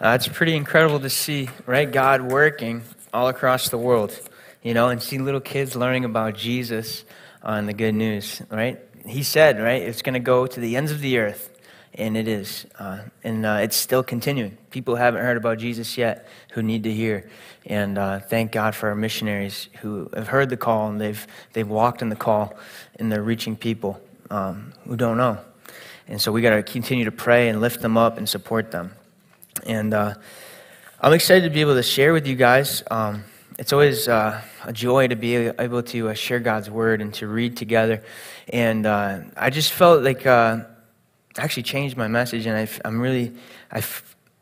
Uh, it's pretty incredible to see, right? God working all across the world, you know, and see little kids learning about Jesus on the good news, right? He said, right, it's going to go to the ends of the earth, and it is. Uh, and uh, it's still continuing. People haven't heard about Jesus yet who need to hear. And uh, thank God for our missionaries who have heard the call and they've, they've walked in the call and they're reaching people um, who don't know. And so we got to continue to pray and lift them up and support them. And uh, I'm excited to be able to share with you guys. Um, it's always uh, a joy to be able to uh, share God's word and to read together. And uh, I just felt like uh, actually changed my message, and I, am really, I,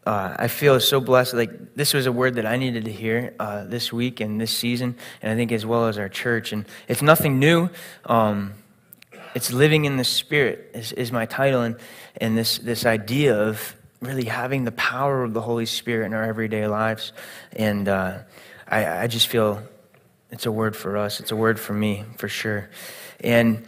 uh, I feel so blessed. Like this was a word that I needed to hear this week and this season, and I think as well as our church. And it's nothing new. Um, it's living in the Spirit is, is my title, and, and this, this idea of really having the power of the Holy Spirit in our everyday lives. And uh, I, I just feel it's a word for us. It's a word for me, for sure. And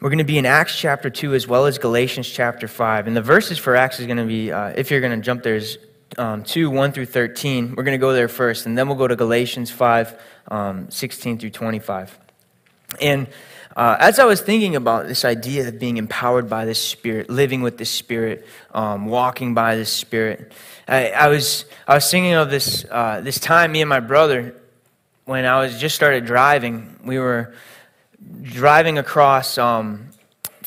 we're going to be in Acts chapter 2 as well as Galatians chapter 5. And the verses for Acts is going to be, uh, if you're going to jump there, is um, 2, 1 through 13. We're going to go there first, and then we'll go to Galatians 5, um, 16 through 25. And uh, as I was thinking about this idea of being empowered by the Spirit, living with the Spirit, um, walking by the Spirit, I, I, was I was thinking of this uh, this time me and my brother when I was just started driving. We were driving across um,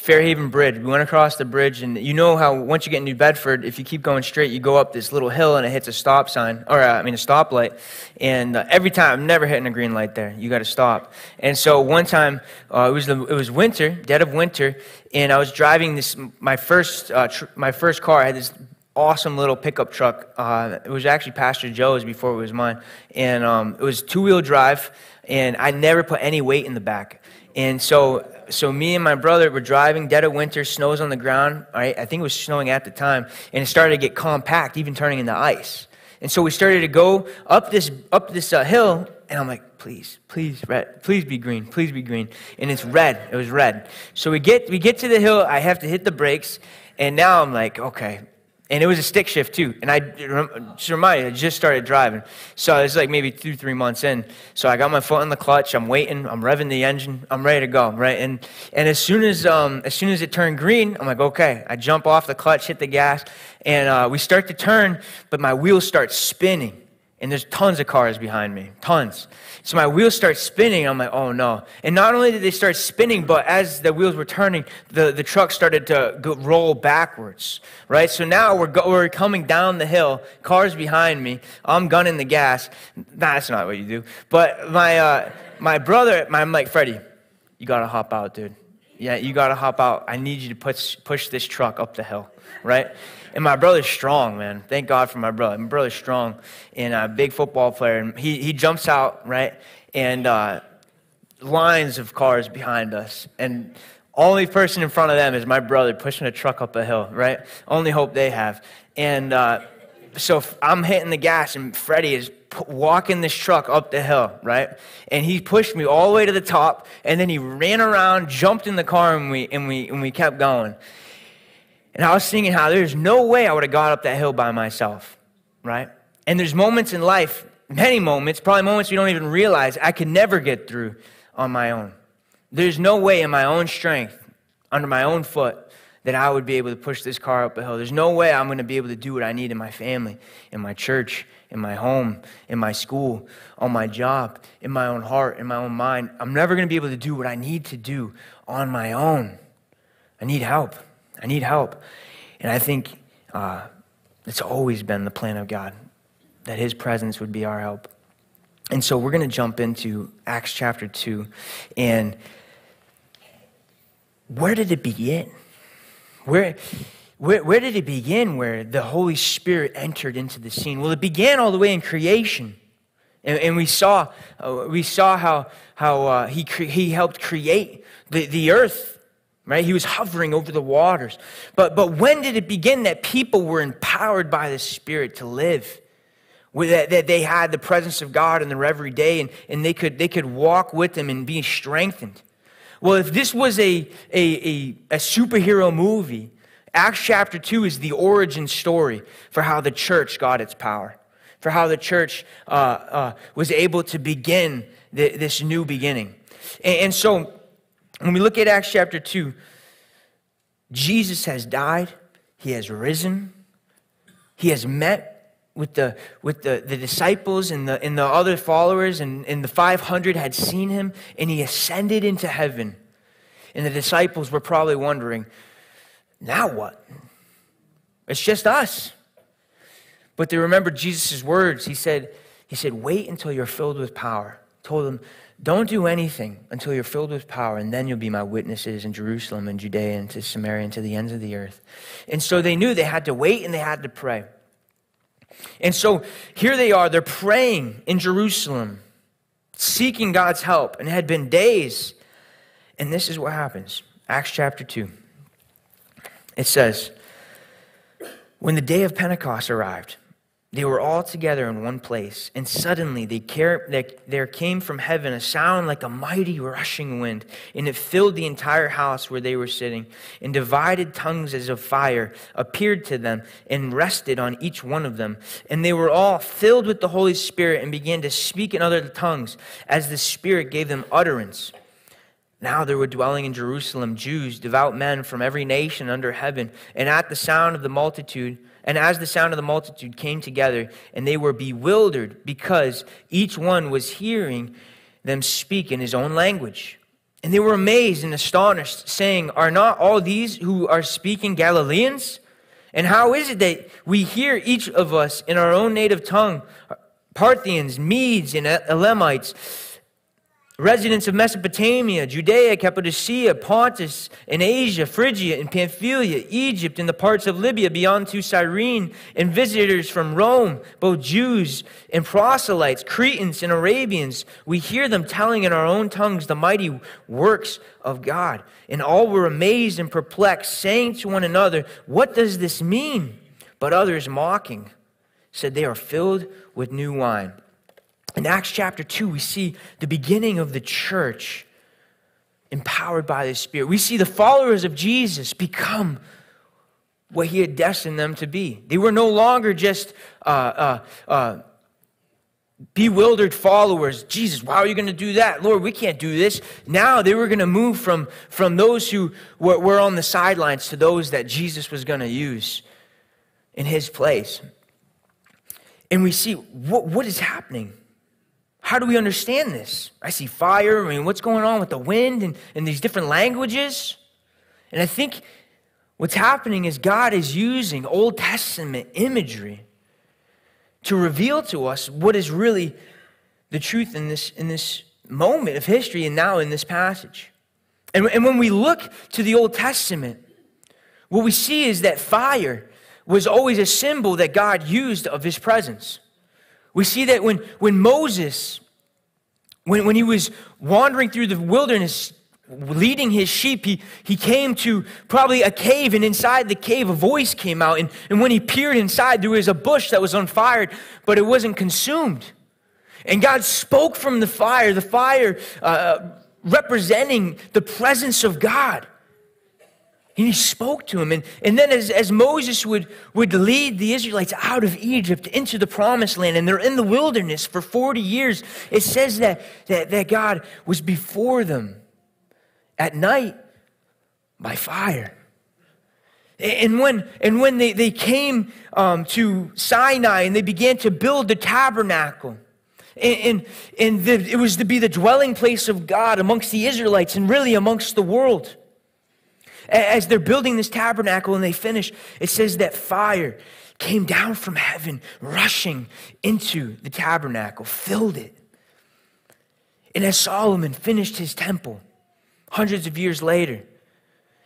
Fairhaven Bridge. We went across the bridge, and you know how once you get in New Bedford, if you keep going straight, you go up this little hill and it hits a stop sign, or uh, I mean a stoplight. And uh, every time, I'm never hitting a green light there. You got to stop. And so one time, uh, it was the, it was winter, dead of winter, and I was driving this my first uh, tr- my first car. I had this awesome little pickup truck. Uh, it was actually Pastor Joe's before it was mine, and um, it was two wheel drive, and I never put any weight in the back. And so, so me and my brother were driving, dead of winter, snows on the ground. Right? I think it was snowing at the time, and it started to get compact, even turning into ice. And so we started to go up this up this uh, hill, and I'm like, please, please, red, please be green, please be green. And it's red. It was red. So we get we get to the hill. I have to hit the brakes, and now I'm like, okay, and it was a stick shift too. And I just remind you, I just started driving. So it's like maybe two, three months in. So I got my foot on the clutch. I'm waiting. I'm revving the engine. I'm ready to go. Right. And and as soon as um as soon as it turned green, I'm like, okay. I jump off the clutch, hit the gas, and uh, we start to turn, but my wheels start spinning and there's tons of cars behind me, tons. So my wheels start spinning. I'm like, oh no. And not only did they start spinning, but as the wheels were turning, the, the truck started to go, roll backwards, right? So now we're, go, we're coming down the hill, cars behind me. I'm gunning the gas. That's not what you do. But my, uh, my brother, my, I'm like, Freddie, you gotta hop out, dude. Yeah, you gotta hop out. I need you to push, push this truck up the hill, right? And my brother's strong, man. Thank God for my brother. My brother's strong and a big football player. And he, he jumps out, right? And uh, lines of cars behind us. And only person in front of them is my brother pushing a truck up a hill, right? Only hope they have. And uh, so I'm hitting the gas, and Freddie is walking this truck up the hill, right? And he pushed me all the way to the top, and then he ran around, jumped in the car, and we, and we, and we kept going. And I was thinking how there's no way I would have got up that hill by myself, right? And there's moments in life, many moments, probably moments we don't even realize I could never get through on my own. There's no way in my own strength, under my own foot, that I would be able to push this car up a hill. There's no way I'm going to be able to do what I need in my family, in my church, in my home, in my school, on my job, in my own heart, in my own mind. I'm never going to be able to do what I need to do on my own. I need help. I need help. And I think uh, it's always been the plan of God that His presence would be our help. And so we're going to jump into Acts chapter 2. And where did it begin? Where, where, where did it begin where the Holy Spirit entered into the scene? Well, it began all the way in creation. And, and we saw, uh, we saw how, how uh, he, cre- he helped create the, the earth right? He was hovering over the waters. But, but when did it begin that people were empowered by the Spirit to live? That, that they had the presence of God in their every day and, and they, could, they could walk with Him and be strengthened. Well, if this was a, a, a, a superhero movie, Acts chapter 2 is the origin story for how the church got its power, for how the church uh, uh, was able to begin the, this new beginning. And, and so, when we look at Acts chapter 2, Jesus has died, he has risen, he has met with the, with the, the disciples and the, and the other followers, and, and the 500 had seen him, and he ascended into heaven. And the disciples were probably wondering, now what? It's just us. But they remembered Jesus' words. He said, he said, wait until you're filled with power. Told them, don't do anything until you're filled with power, and then you'll be my witnesses in Jerusalem and Judea and to Samaria and to the ends of the earth. And so they knew they had to wait and they had to pray. And so here they are, they're praying in Jerusalem, seeking God's help, and it had been days. And this is what happens Acts chapter 2. It says, When the day of Pentecost arrived, they were all together in one place, and suddenly there came from heaven a sound like a mighty rushing wind, and it filled the entire house where they were sitting. And divided tongues as of fire appeared to them and rested on each one of them. And they were all filled with the Holy Spirit and began to speak in other tongues as the Spirit gave them utterance. Now there were dwelling in Jerusalem Jews, devout men from every nation under heaven, and at the sound of the multitude, and as the sound of the multitude came together, and they were bewildered because each one was hearing them speak in his own language. And they were amazed and astonished, saying, Are not all these who are speaking Galileans? And how is it that we hear each of us in our own native tongue, Parthians, Medes, and Elamites? Residents of Mesopotamia, Judea, Cappadocia, Pontus, and Asia, Phrygia, and Pamphylia, Egypt, and the parts of Libya beyond to Cyrene, and visitors from Rome, both Jews and proselytes, Cretans and Arabians. We hear them telling in our own tongues the mighty works of God. And all were amazed and perplexed, saying to one another, What does this mean? But others, mocking, said, They are filled with new wine. In Acts chapter 2, we see the beginning of the church empowered by the Spirit. We see the followers of Jesus become what he had destined them to be. They were no longer just uh, uh, uh, bewildered followers. Jesus, why are you going to do that? Lord, we can't do this. Now they were going to move from, from those who were, were on the sidelines to those that Jesus was going to use in his place. And we see what, what is happening. How do we understand this? I see fire. I mean, what's going on with the wind and, and these different languages? And I think what's happening is God is using Old Testament imagery to reveal to us what is really the truth in this, in this moment of history and now in this passage. And, and when we look to the Old Testament, what we see is that fire was always a symbol that God used of his presence. We see that when, when Moses, when, when he was wandering through the wilderness, leading his sheep, he, he came to probably a cave, and inside the cave, a voice came out. And, and when he peered inside, there was a bush that was on fire, but it wasn't consumed. And God spoke from the fire, the fire uh, representing the presence of God. And he spoke to him. And, and then, as, as Moses would, would lead the Israelites out of Egypt into the promised land, and they're in the wilderness for 40 years, it says that, that, that God was before them at night by fire. And when, and when they, they came um, to Sinai and they began to build the tabernacle, and, and, and the, it was to be the dwelling place of God amongst the Israelites and really amongst the world as they're building this tabernacle and they finish, it says that fire came down from heaven, rushing into the tabernacle, filled it. And as Solomon finished his temple, hundreds of years later,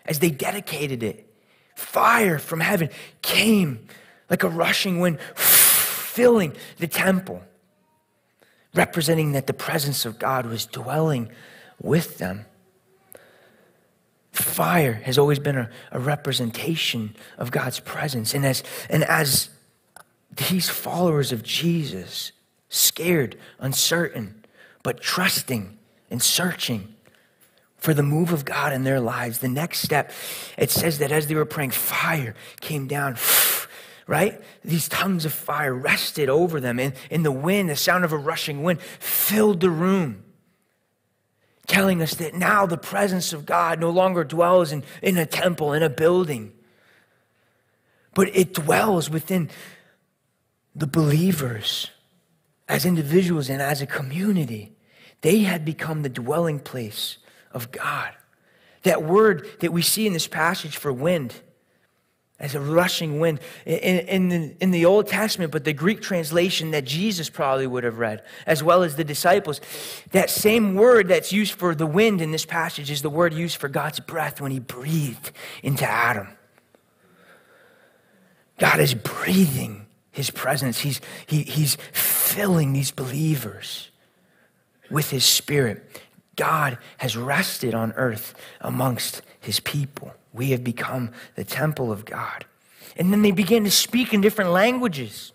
as they dedicated it, fire from heaven came like a rushing wind, filling the temple, representing that the presence of God was dwelling with them. Fire has always been a, a representation of God's presence. And as, and as these followers of Jesus, scared, uncertain, but trusting and searching, for the move of God in their lives. The next step, it says that as they were praying, fire came down, right? These tongues of fire rested over them, and in the wind, the sound of a rushing wind filled the room. Telling us that now the presence of God no longer dwells in, in a temple, in a building, but it dwells within the believers as individuals and as a community. They had become the dwelling place of God. That word that we see in this passage for wind, as a rushing wind in, in, the, in the Old Testament, but the Greek translation that Jesus probably would have read, as well as the disciples, that same word that's used for the wind in this passage is the word used for God's breath when he breathed into Adam. God is breathing his presence, he's, he, he's filling these believers with his spirit. God has rested on earth amongst his people. We have become the temple of God. And then they began to speak in different languages.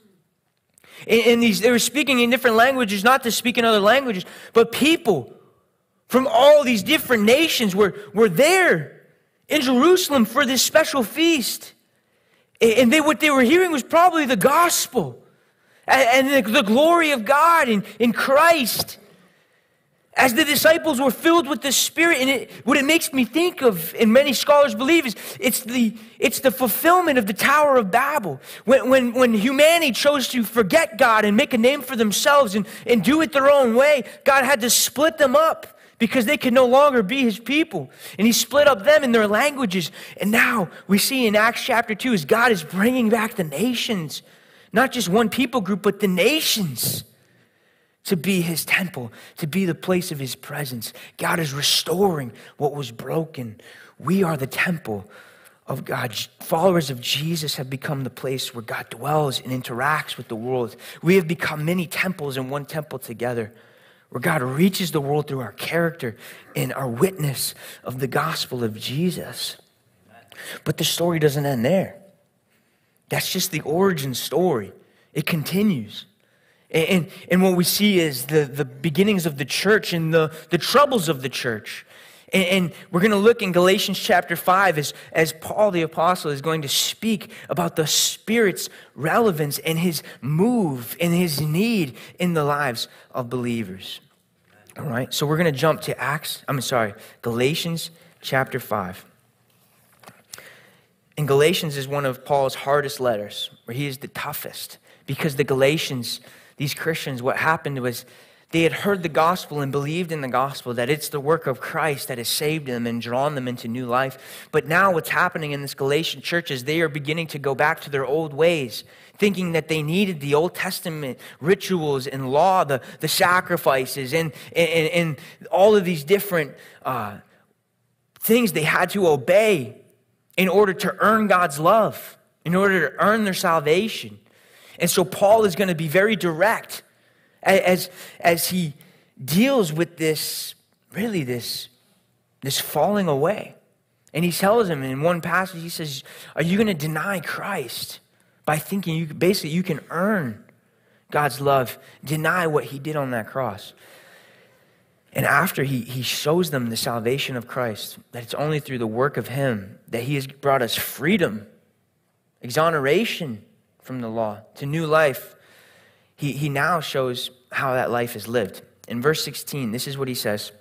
In, in these, they were speaking in different languages, not to speak in other languages, but people from all these different nations were, were there in Jerusalem for this special feast. And they, what they were hearing was probably the gospel and, and the, the glory of God in, in Christ as the disciples were filled with the Spirit, and it, what it makes me think of, and many scholars believe, is it's the, it's the fulfillment of the Tower of Babel. When, when, when humanity chose to forget God and make a name for themselves and, and do it their own way, God had to split them up because they could no longer be his people. And he split up them in their languages. And now we see in Acts chapter 2 is God is bringing back the nations, not just one people group, but the nations to be his temple, to be the place of his presence. God is restoring what was broken. We are the temple of God. Followers of Jesus have become the place where God dwells and interacts with the world. We have become many temples in one temple together, where God reaches the world through our character and our witness of the gospel of Jesus. But the story doesn't end there. That's just the origin story. It continues. And, and what we see is the, the beginnings of the church and the, the troubles of the church. And, and we're going to look in Galatians chapter 5 as, as Paul the Apostle is going to speak about the Spirit's relevance and his move and his need in the lives of believers. All right, so we're going to jump to Acts, I'm sorry, Galatians chapter 5. And Galatians is one of Paul's hardest letters, where he is the toughest, because the Galatians these Christians, what happened was they had heard the gospel and believed in the gospel that it's the work of Christ that has saved them and drawn them into new life. But now, what's happening in this Galatian church is they are beginning to go back to their old ways, thinking that they needed the Old Testament rituals and law, the, the sacrifices, and, and, and all of these different uh, things they had to obey in order to earn God's love, in order to earn their salvation. And so Paul is going to be very direct as, as he deals with this, really, this, this falling away. And he tells him in one passage, he says, Are you going to deny Christ by thinking you basically you can earn God's love, deny what he did on that cross? And after he, he shows them the salvation of Christ, that it's only through the work of him that he has brought us freedom, exoneration from the law to new life, he, he now shows how that life is lived. In verse 16, this is what he says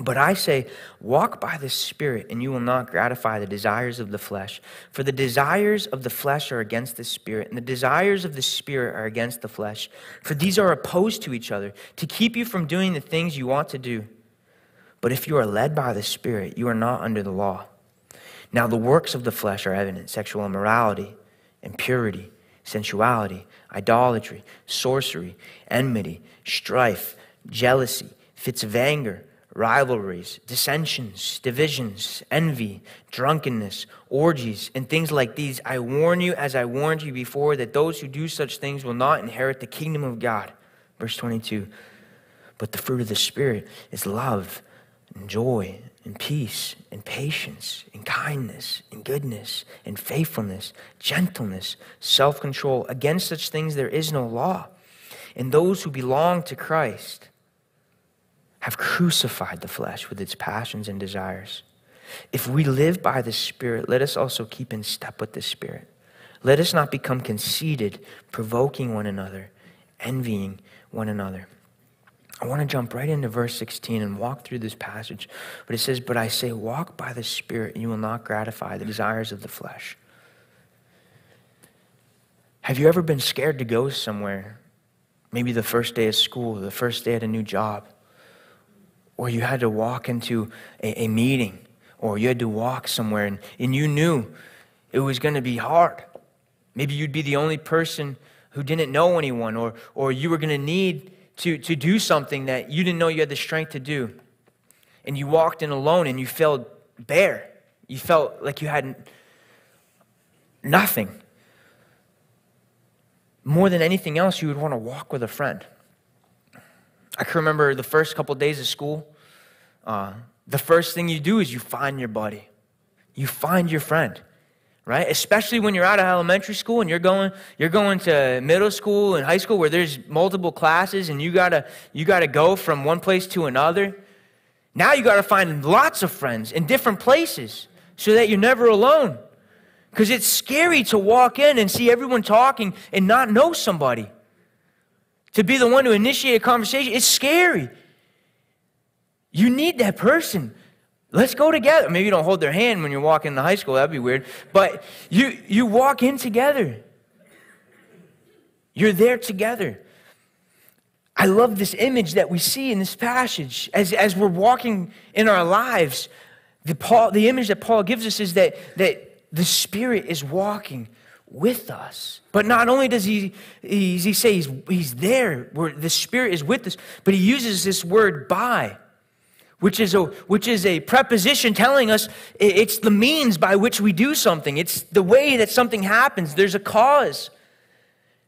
But I say, walk by the Spirit, and you will not gratify the desires of the flesh. For the desires of the flesh are against the Spirit, and the desires of the Spirit are against the flesh. For these are opposed to each other, to keep you from doing the things you want to do. But if you are led by the Spirit, you are not under the law. Now, the works of the flesh are evident sexual immorality, impurity sensuality, idolatry, sorcery, enmity, strife, jealousy, fits of anger, rivalries, dissensions, divisions, envy, drunkenness, orgies, and things like these. I warn you, as I warned you before, that those who do such things will not inherit the kingdom of God. Verse 22. But the fruit of the Spirit is love and joy and peace and patience and kindness and goodness and faithfulness, gentleness, self control. Against such things there is no law. And those who belong to Christ have crucified the flesh with its passions and desires. If we live by the Spirit, let us also keep in step with the Spirit. Let us not become conceited, provoking one another, envying one another. I want to jump right into verse 16 and walk through this passage. But it says, But I say, walk by the Spirit, and you will not gratify the desires of the flesh. Have you ever been scared to go somewhere? Maybe the first day of school, the first day at a new job, or you had to walk into a, a meeting, or you had to walk somewhere and, and you knew it was going to be hard. Maybe you'd be the only person who didn't know anyone, or, or you were going to need to, to do something that you didn't know you had the strength to do. And you walked in alone and you felt bare. You felt like you had nothing. More than anything else, you would want to walk with a friend. I can remember the first couple of days of school. Uh, the first thing you do is you find your buddy, you find your friend right? Especially when you're out of elementary school and you're going you're going to middle school and high school where there's multiple classes and you gotta you gotta go from one place to another. Now you gotta find lots of friends in different places so that you're never alone. Because it's scary to walk in and see everyone talking and not know somebody. To be the one to initiate a conversation, it's scary. You need that person Let's go together. Maybe you don't hold their hand when you're walking to high school. That'd be weird. But you, you walk in together. You're there together. I love this image that we see in this passage as, as we're walking in our lives. The, Paul, the image that Paul gives us is that, that the Spirit is walking with us. But not only does he, he, he say he's, he's there, where the Spirit is with us, but he uses this word by which is a which is a preposition telling us it's the means by which we do something. It's the way that something happens. There's a cause.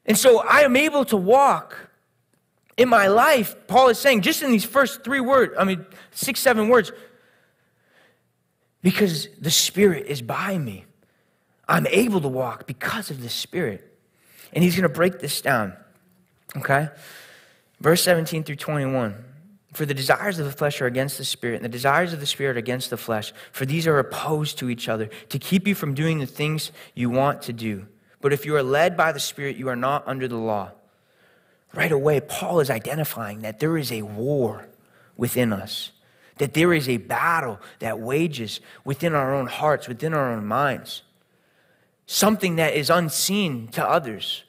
And so i am able to walk in my life paul is saying just in these first three words i mean six seven words because the spirit is by me. I'm able to walk because of the spirit. And he's going to break this down okay? Verse 17 through 21 for the desires of the flesh are against the spirit, and the desires of the spirit are against the flesh. For these are opposed to each other, to keep you from doing the things you want to do. But if you are led by the spirit, you are not under the law. Right away, Paul is identifying that there is a war within us, that there is a battle that wages within our own hearts, within our own minds. Something that is unseen to others.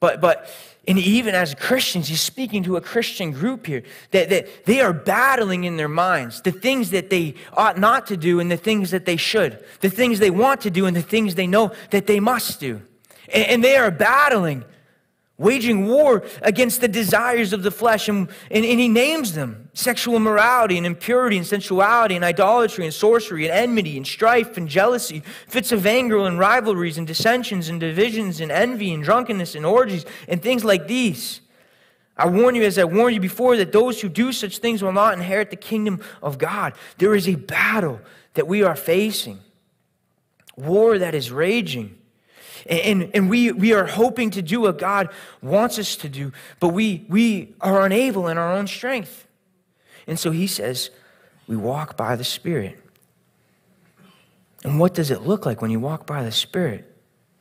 But, but and even as Christians, he's speaking to a Christian group here that, that they are battling in their minds the things that they ought not to do and the things that they should, the things they want to do and the things they know that they must do. And, and they are battling waging war against the desires of the flesh. And, and, and, he names them sexual immorality and impurity and sensuality and idolatry and sorcery and enmity and strife and jealousy, fits of anger and rivalries and dissensions and divisions and envy and drunkenness and orgies and things like these. I warn you, as I warned you before, that those who do such things will not inherit the kingdom of God. There is a battle that we are facing, war that is raging. And, and we, we are hoping to do what God wants us to do, but we, we are unable in our own strength. And so he says, we walk by the Spirit. And what does it look like when you walk by the Spirit?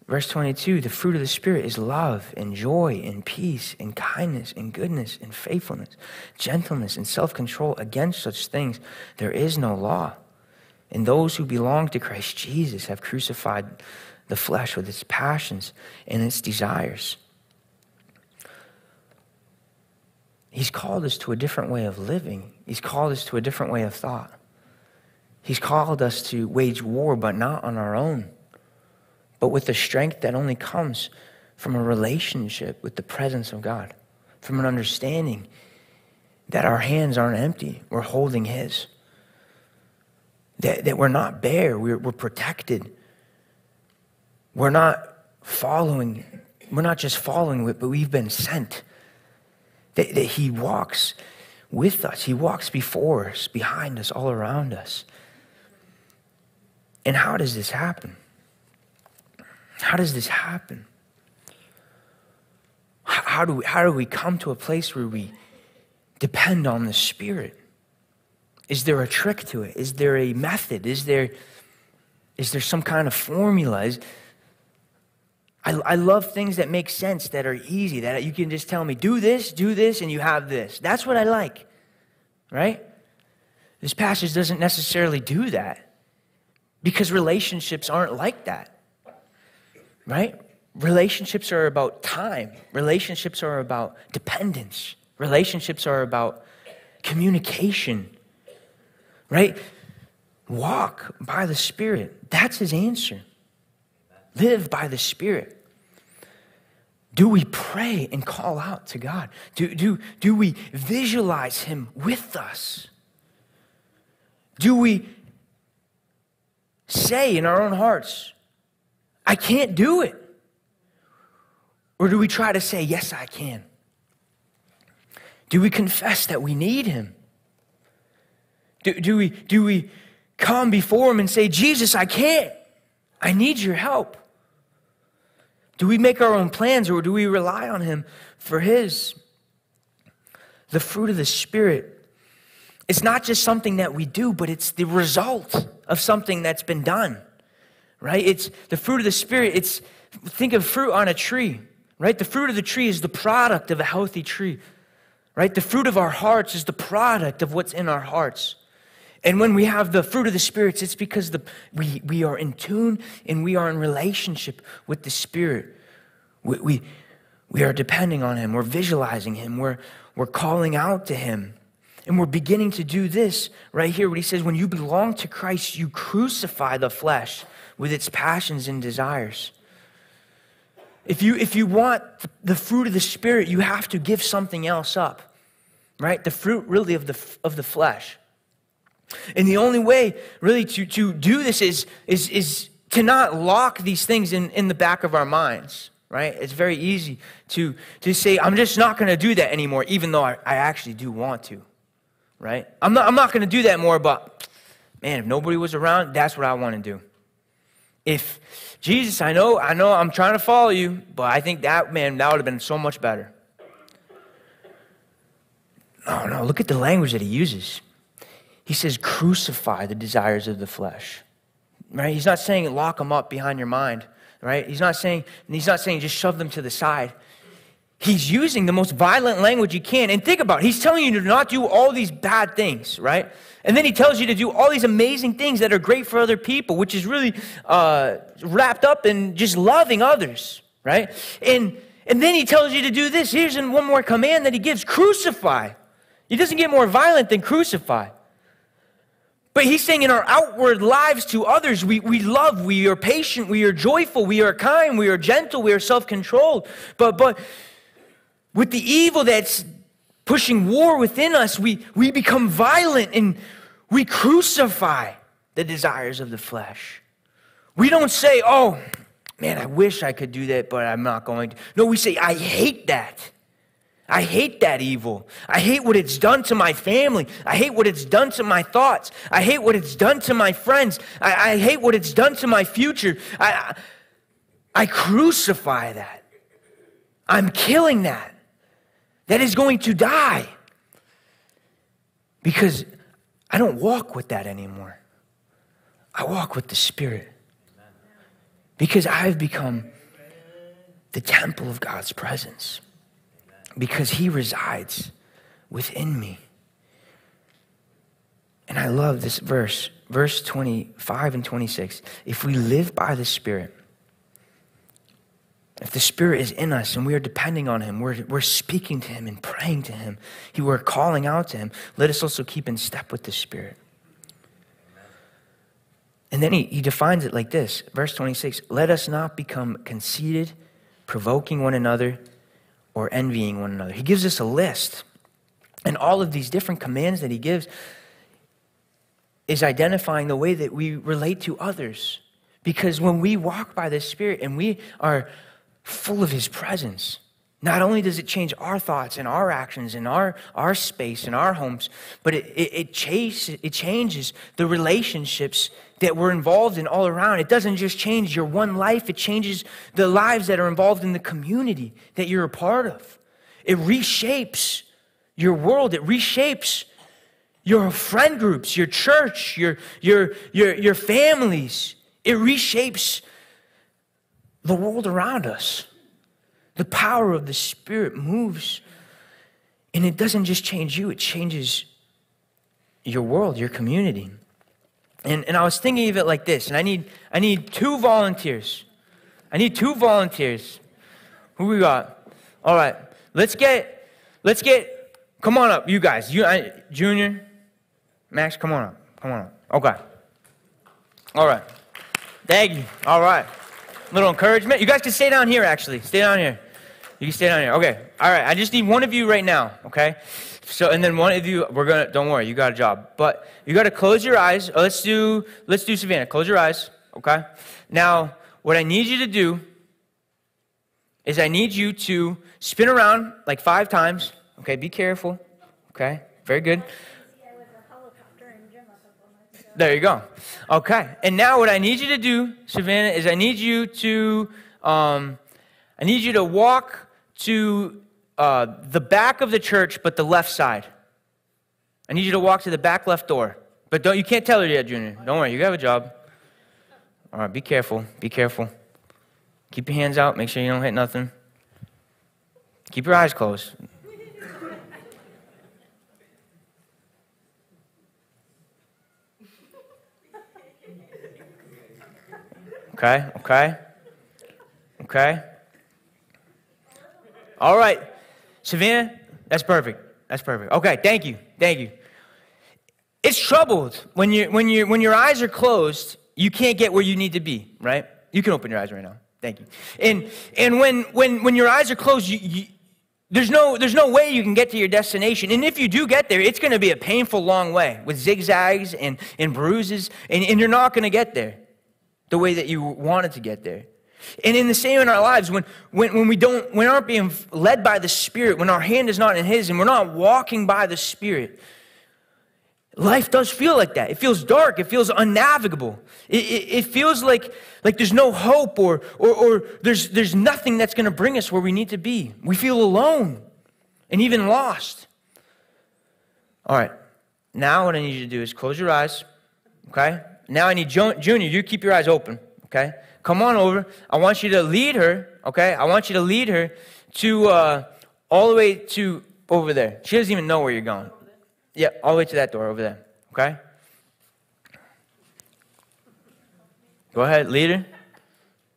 Verse 22 the fruit of the Spirit is love and joy and peace and kindness and goodness and faithfulness, gentleness and self control. Against such things, there is no law. And those who belong to Christ Jesus have crucified the flesh with its passions and its desires. He's called us to a different way of living. He's called us to a different way of thought. He's called us to wage war, but not on our own, but with the strength that only comes from a relationship with the presence of God, from an understanding that our hands aren't empty, we're holding His, that, that we're not bare, we're, we're protected we're not following, we're not just following it, but we've been sent. That, that He walks with us, He walks before us, behind us, all around us. And how does this happen? How does this happen? How do we, how do we come to a place where we depend on the Spirit? Is there a trick to it? Is there a method? Is there, is there some kind of formula? Is, I, I love things that make sense, that are easy, that you can just tell me, do this, do this, and you have this. That's what I like, right? This passage doesn't necessarily do that because relationships aren't like that, right? Relationships are about time, relationships are about dependence, relationships are about communication, right? Walk by the Spirit. That's his answer. Live by the Spirit. Do we pray and call out to God? Do, do, do we visualize Him with us? Do we say in our own hearts, I can't do it? Or do we try to say, Yes, I can? Do we confess that we need Him? Do, do, we, do we come before Him and say, Jesus, I can't. I need your help? Do we make our own plans or do we rely on Him for His? The fruit of the Spirit. It's not just something that we do, but it's the result of something that's been done, right? It's the fruit of the Spirit. It's, think of fruit on a tree, right? The fruit of the tree is the product of a healthy tree, right? The fruit of our hearts is the product of what's in our hearts. And when we have the fruit of the spirits, it's because the, we, we are in tune and we are in relationship with the Spirit. We, we, we are depending on Him, we're visualizing Him, we're, we're calling out to Him. And we're beginning to do this right here, what He says when you belong to Christ, you crucify the flesh with its passions and desires. If you, if you want the fruit of the Spirit, you have to give something else up, right? The fruit really of the, of the flesh. And the only way really to, to do this is, is, is to not lock these things in, in the back of our minds, right? It's very easy to, to say, I'm just not going to do that anymore, even though I, I actually do want to, right? I'm not, I'm not going to do that more, but man, if nobody was around, that's what I want to do. If Jesus, I know, I know I'm trying to follow you, but I think that, man, that would have been so much better. No, no, look at the language that he uses. He says, crucify the desires of the flesh. Right? He's not saying lock them up behind your mind. Right? He's not saying, he's not saying just shove them to the side. He's using the most violent language he can. And think about it. He's telling you to not do all these bad things, right? And then he tells you to do all these amazing things that are great for other people, which is really uh, wrapped up in just loving others, right? And, and then he tells you to do this. Here's one more command that he gives crucify. He doesn't get more violent than crucify. But he's saying in our outward lives to others, we, we love, we are patient, we are joyful, we are kind, we are gentle, we are self controlled. But, but with the evil that's pushing war within us, we, we become violent and we crucify the desires of the flesh. We don't say, oh, man, I wish I could do that, but I'm not going to. No, we say, I hate that. I hate that evil. I hate what it's done to my family. I hate what it's done to my thoughts. I hate what it's done to my friends. I, I hate what it's done to my future. I, I crucify that. I'm killing that. That is going to die. Because I don't walk with that anymore. I walk with the Spirit. Because I've become the temple of God's presence because he resides within me. And I love this verse, verse 25 and 26. If we live by the Spirit, if the Spirit is in us and we are depending on Him, we're, we're speaking to Him and praying to Him, he, we're calling out to Him, let us also keep in step with the Spirit. And then he, he defines it like this verse 26 Let us not become conceited, provoking one another or envying one another. He gives us a list. And all of these different commands that he gives is identifying the way that we relate to others. Because when we walk by the Spirit and we are full of his presence, not only does it change our thoughts and our actions and our, our space and our homes, but it, it, it, chase, it changes the relationships that we're involved in all around. It doesn't just change your one life, it changes the lives that are involved in the community that you're a part of. It reshapes your world, it reshapes your friend groups, your church, your, your, your, your families. It reshapes the world around us. The power of the Spirit moves. And it doesn't just change you, it changes your world, your community. And, and I was thinking of it like this, and I need, I need two volunteers. I need two volunteers. Who we got? All right, let's get, let's get, come on up, you guys. You, I, Junior, Max, come on up. Come on up. Okay. All right. Thank you. All right. Little encouragement. You guys can stay down here, actually. Stay down here. You can stay down here. Okay. All right. I just need one of you right now. Okay. So, and then one of you, we're gonna. Don't worry, you got a job. But you got to close your eyes. Oh, let's do. Let's do Savannah. Close your eyes. Okay. Now, what I need you to do is I need you to spin around like five times. Okay. Be careful. Okay. Very good. There you go. Okay. And now what I need you to do, Savannah, is I need you to um, I need you to walk to uh, the back of the church, but the left side. I need you to walk to the back left door. But don't you can't tell her yet, Junior. Don't worry, you have a job. All right, be careful. Be careful. Keep your hands out. Make sure you don't hit nothing. Keep your eyes closed. Okay, okay, okay. All right, Savannah, that's perfect. That's perfect. Okay, thank you, thank you. It's troubled when you when you when your eyes are closed. You can't get where you need to be, right? You can open your eyes right now. Thank you. And and when when when your eyes are closed, you, you there's no, there's no way you can get to your destination. And if you do get there, it's going to be a painful long way with zigzags and, and bruises, and, and you're not going to get there the way that you wanted to get there. And in the same in our lives, when, when, when we don't, when aren't being led by the Spirit, when our hand is not in His, and we're not walking by the Spirit, life does feel like that. It feels dark. It feels unnavigable. It, it, it feels like, like there's no hope or, or, or there's, there's nothing that's going to bring us where we need to be. We feel alone and even lost. All right. Now, what I need you to do is close your eyes, okay? Now I need Junior, you keep your eyes open, okay? Come on over. I want you to lead her, okay? I want you to lead her to uh, all the way to over there. She doesn't even know where you're going. Yeah, all the way to that door over there, okay? Go ahead, lead her.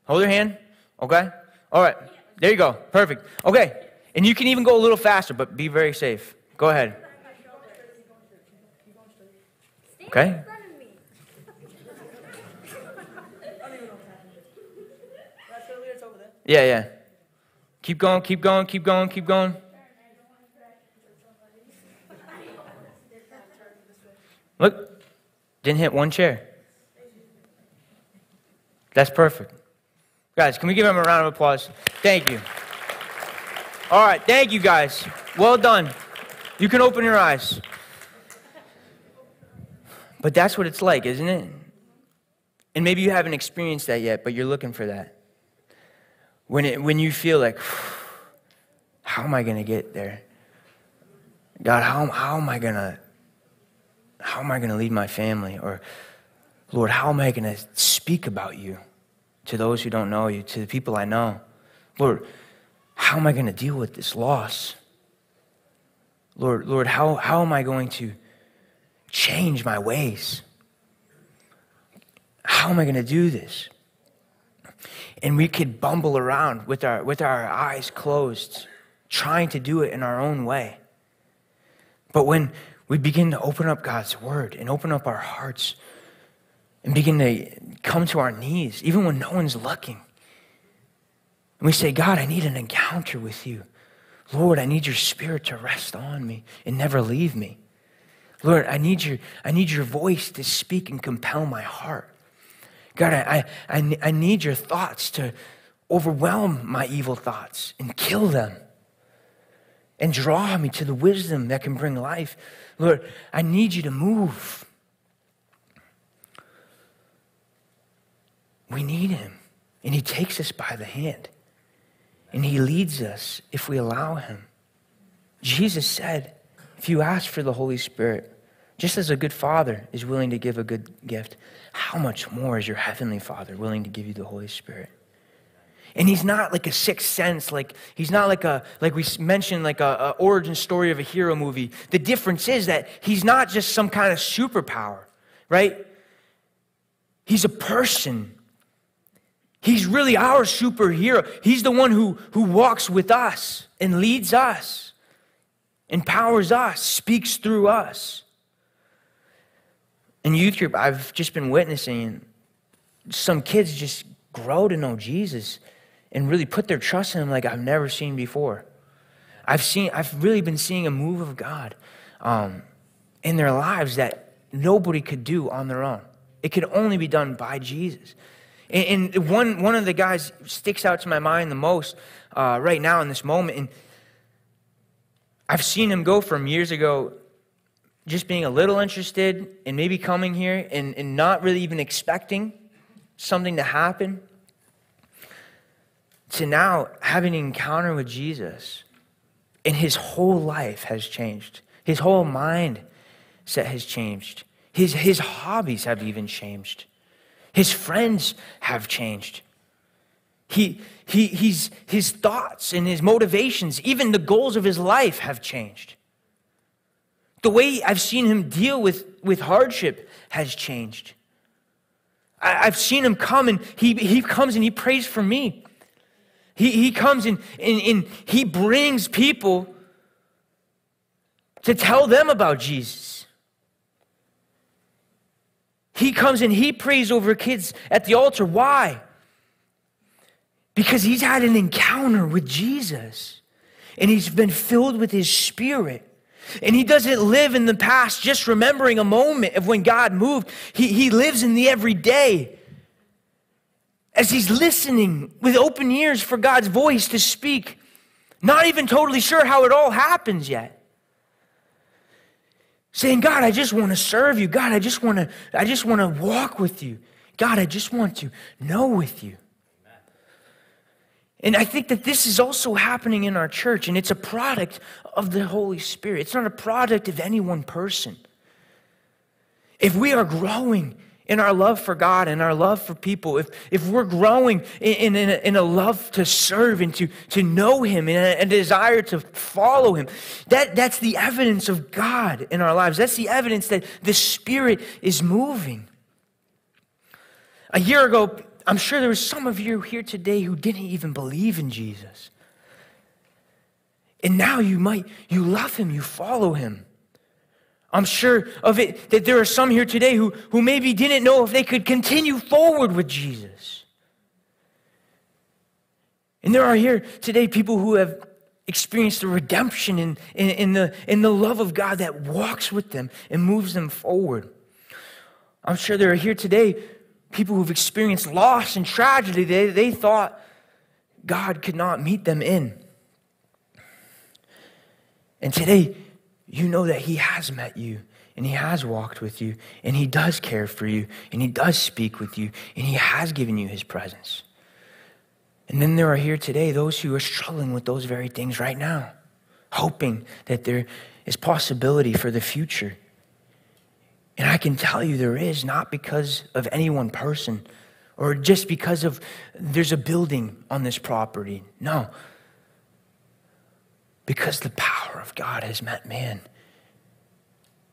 Hold her hand, okay? All right, there you go. Perfect. Okay, and you can even go a little faster, but be very safe. Go ahead. Okay? Yeah, yeah. Keep going, keep going, keep going, keep going. Look, didn't hit one chair. That's perfect. Guys, can we give him a round of applause? Thank you. All right, thank you guys. Well done. You can open your eyes. But that's what it's like, isn't it? And maybe you haven't experienced that yet, but you're looking for that. When, it, when you feel like, how am I going to get there? God, how, how am I going to how am I going to lead my family? Or, Lord, how am I going to speak about you to those who don't know you, to the people I know? Lord, how am I going to deal with this loss? Lord, Lord, how, how am I going to change my ways? How am I going to do this? And we could bumble around with our, with our eyes closed, trying to do it in our own way. But when we begin to open up God's word and open up our hearts and begin to come to our knees, even when no one's looking, and we say, God, I need an encounter with you. Lord, I need your spirit to rest on me and never leave me. Lord, I need your, I need your voice to speak and compel my heart. God, I, I, I need your thoughts to overwhelm my evil thoughts and kill them and draw me to the wisdom that can bring life. Lord, I need you to move. We need him. And he takes us by the hand. And he leads us if we allow him. Jesus said, if you ask for the Holy Spirit, just as a good father is willing to give a good gift, how much more is your heavenly Father willing to give you the Holy Spirit? And he's not like a sixth sense, like he's not like a like we mentioned, like a, a origin story of a hero movie. The difference is that he's not just some kind of superpower, right? He's a person. He's really our superhero. He's the one who, who walks with us and leads us, empowers us, speaks through us. In youth group, I've just been witnessing some kids just grow to know Jesus and really put their trust in him like I've never seen before. I've seen, I've really been seeing a move of God um, in their lives that nobody could do on their own. It could only be done by Jesus. And, and one, one of the guys sticks out to my mind the most uh, right now in this moment. And I've seen him go from years ago just being a little interested and maybe coming here and, and not really even expecting something to happen to now having an encounter with Jesus. And his whole life has changed. His whole mind set has changed. His, his hobbies have even changed. His friends have changed. He, he, he's, his thoughts and his motivations, even the goals of his life have changed. The way I've seen him deal with, with hardship has changed. I, have seen him come and he, he comes and he prays for me. He, he comes and, and, and he brings people to tell them about Jesus. He comes and he prays over kids at the altar. Why? Because he's had an encounter with Jesus and he's been filled with his spirit. And he doesn't live in the past just remembering a moment of when God moved. He, he lives in the everyday as he's listening with open ears for God's voice to speak, not even totally sure how it all happens yet. Saying, God, I just want to serve you. God, I just want to, I just want to walk with you. God, I just want to know with you. And I think that this is also happening in our church, and it's a product of the Holy Spirit. It's not a product of any one person. If we are growing in our love for God and our love for people, if, if we're growing in, in, a, in a love to serve and to, to know Him and a, a desire to follow Him, that, that's the evidence of God in our lives. That's the evidence that the Spirit is moving. A year ago, I'm sure there were some of you here today who didn't even believe in Jesus. And now you might, you love Him, you follow Him. I'm sure of it that there are some here today who, who maybe didn't know if they could continue forward with Jesus. And there are here today people who have experienced the redemption in, in, in, the, in the love of God that walks with them and moves them forward. I'm sure there are here today people who've experienced loss and tragedy they, they thought God could not meet them in. And today, you know that He has met you and He has walked with you and He does care for you and He does speak with you and He has given you His presence. And then there are here today those who are struggling with those very things right now, hoping that there is possibility for the future. And I can tell you there is, not because of any one person or just because of there's a building on this property. No, because the power of God has met man.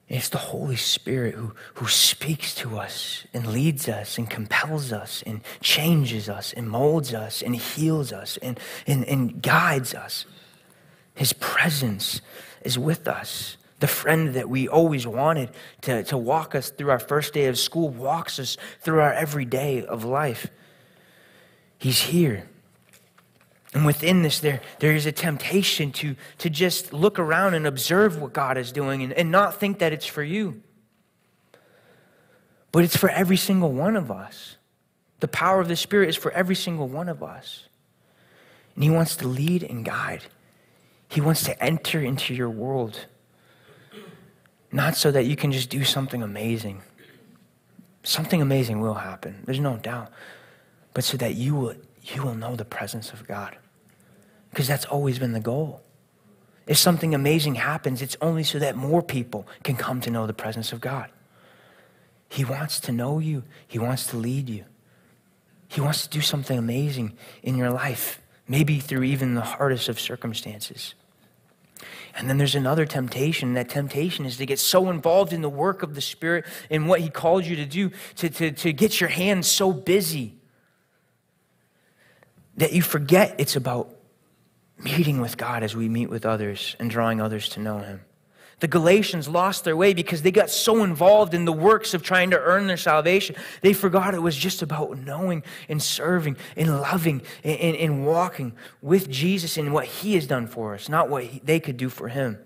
It's the Holy Spirit who, who speaks to us and leads us and compels us and changes us and molds us and heals us and, and, and guides us. His presence is with us. The friend that we always wanted to, to walk us through our first day of school walks us through our every day of life. He's here. And within this, there, there is a temptation to, to just look around and observe what God is doing and, and not think that it's for you. But it's for every single one of us. The power of the Spirit is for every single one of us. And He wants to lead and guide, He wants to enter into your world. Not so that you can just do something amazing. Something amazing will happen, there's no doubt. But so that you will, you will know the presence of God because that's always been the goal if something amazing happens, it's only so that more people can come to know the presence of God. He wants to know you, He wants to lead you. He wants to do something amazing in your life, maybe through even the hardest of circumstances. And then there's another temptation. That temptation is to get so involved in the work of the Spirit and what He called you to do, to, to, to get your hands so busy that you forget it's about meeting with God as we meet with others and drawing others to know Him. The Galatians lost their way because they got so involved in the works of trying to earn their salvation. They forgot it was just about knowing and serving and loving and, and, walking with Jesus and what He has done for us, not what he, they could do for Him.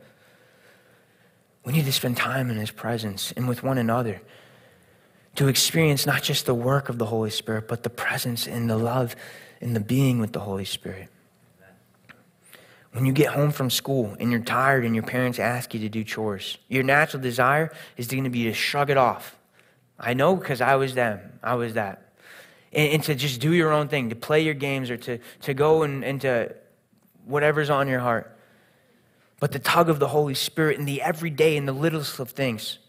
We need to spend time in His presence and with one another to experience not just the work of the Holy Spirit, but the presence and the love and the being with the Holy Spirit. When you get home from school and you're tired and your parents ask you to do chores, your natural desire is going to be to shrug it off. I know because I was them. I was that. And, and, to just do your own thing, to play your games or to, to go and, and to whatever's on your heart. But the tug of the Holy Spirit in the everyday and the littlest of things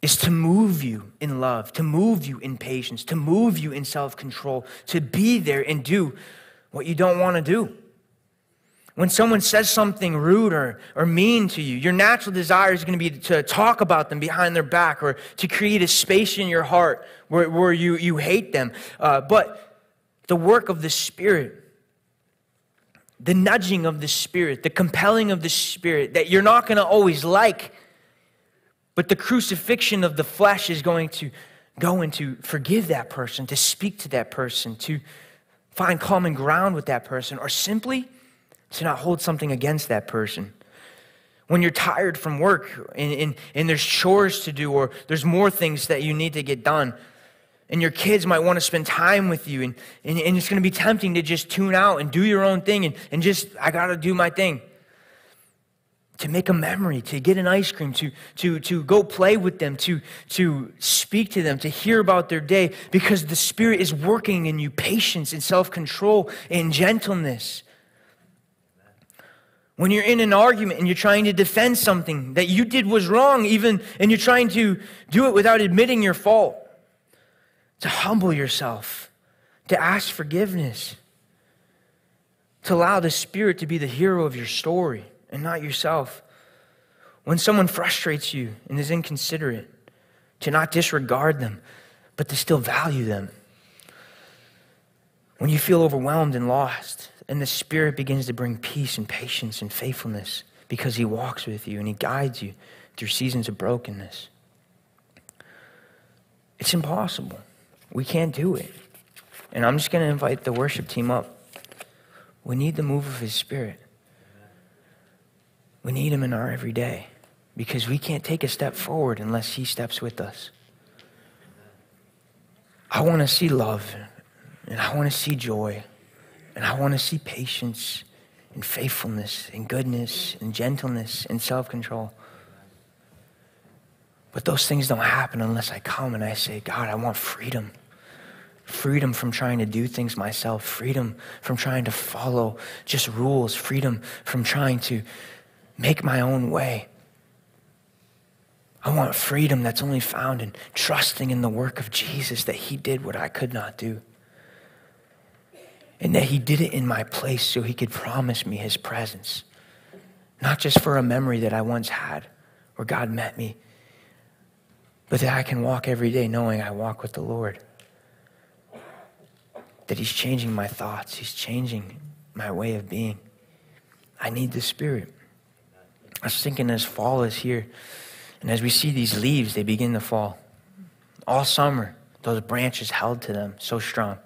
is to move you in love, to move you in patience, to move you in self control, to be there and do what you don't want to do. When someone says something rude or, or mean to you, your natural desire is going to be to talk about them behind their back or to create a space in your heart where, where you, you hate them. Uh, but the work of the Spirit, the nudging of the Spirit, the compelling of the Spirit that you're not going to always like, but the crucifixion of the flesh is going to go and to forgive that person, to speak to that person, to find common ground with that person, or simply to not hold something against that person. When you're tired from work and, and, and there's chores to do or there's more things that you need to get done, and your kids might want to spend time with you, and, and, and it's going to be tempting to just tune out and do your own thing and, and just, I got to do my thing. To make a memory, to get an ice cream, to, to, to go play with them, to, to speak to them, to hear about their day, because the Spirit is working in you patience and self control and gentleness. When you're in an argument and you're trying to defend something that you did was wrong, even, and you're trying to do it without admitting your fault, to humble yourself, to ask forgiveness, to allow the Spirit to be the hero of your story and not yourself. When someone frustrates you and is inconsiderate, to not disregard them, but to still value them. When you feel overwhelmed and lost, and the Spirit begins to bring peace and patience and faithfulness because He walks with you and He guides you through seasons of brokenness. It's impossible. We can't do it. And I'm just going to invite the worship team up. We need the move of His Spirit. We need Him in our everyday because we can't take a step forward unless He steps with us. I want to see love and I want to see joy. And I want to see patience and faithfulness and goodness and gentleness and self control. But those things don't happen unless I come and I say, God, I want freedom. Freedom from trying to do things myself, freedom from trying to follow just rules, freedom from trying to make my own way. I want freedom that's only found in trusting in the work of Jesus that He did what I could not do and that he did it in my place so he could promise me his presence. Not just for a memory that I once had where God met me, but that I can walk every day knowing I walk with the Lord. That he's changing my thoughts, he's changing my way of being. I need the Spirit. I was thinking as fall is here, and as we see these leaves, they begin to fall. All summer, those branches held to them so strong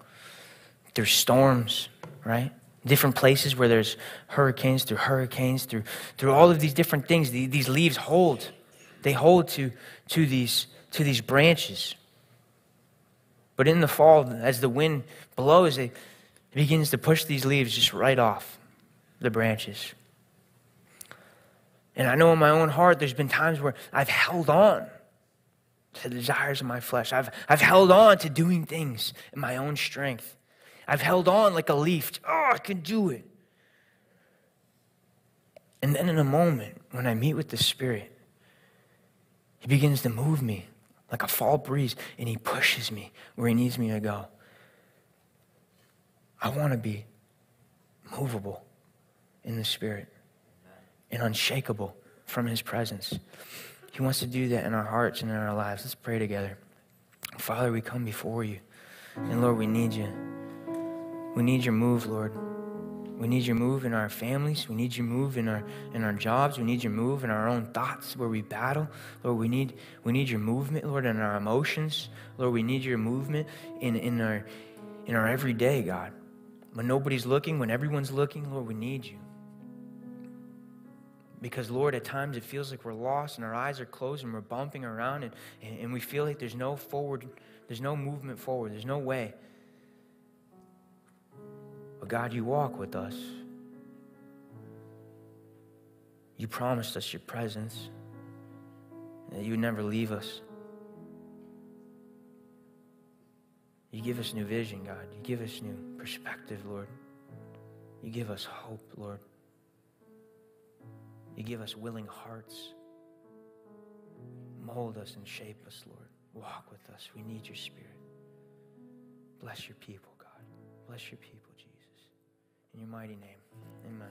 through storms, right? Different places where there's hurricanes, through hurricanes, through, through all of these different things, these leaves hold. They hold to, to, these, to these branches. But in the fall, as the wind blows, it begins to push these leaves just right off the branches. And I know in my own heart, there's been times where I've held on to the desires of my flesh. I've, I've held on to doing things in my own strength. I've held on like a leaf. Oh, I can do it. And then in a moment, when I meet with the Spirit, He begins to move me like a fall breeze, and He pushes me where He needs me to go. I want to be movable in the Spirit and unshakable from His presence. He wants to do that in our hearts and in our lives. Let's pray together. Father, we come before you. And Lord, we need you. We need your move, Lord. We need your move in our families. We need your move in our in our jobs. We need your move in our own thoughts where we battle. Lord, we need we need your movement, Lord, in our emotions. Lord, we need your movement in, in our in our everyday, God. When nobody's looking, when everyone's looking, Lord, we need you. Because, Lord, at times it feels like we're lost and our eyes are closed and we're bumping around and, and we feel like there's no forward, there's no movement forward, there's no way. But God, you walk with us. You promised us your presence, that you would never leave us. You give us new vision, God. You give us new perspective, Lord. You give us hope, Lord. You give us willing hearts. Mold us and shape us, Lord. Walk with us. We need your spirit. Bless your people, God. Bless your people. In your mighty name, amen.